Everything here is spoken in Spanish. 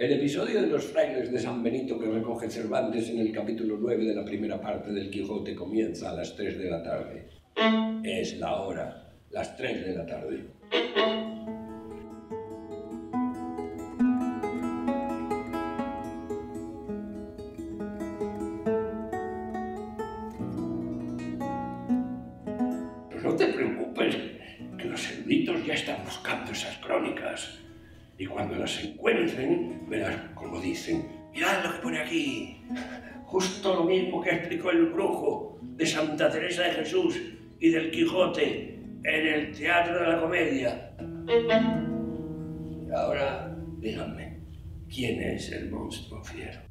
El episodio de los frailes de San Benito que recoge Cervantes en el capítulo 9 de la primera parte del Quijote comienza a las 3 de la tarde. Es la hora, las 3 de la tarde. No te preocupes, que los eruditos ya están buscando esas crónicas. Y cuando las encuentren, verás como dicen, mirad lo que pone aquí. Justo lo mismo que explicó el brujo de Santa Teresa de Jesús y del Quijote en el Teatro de la Comedia. Y ahora, díganme, ¿quién es el monstruo fiero?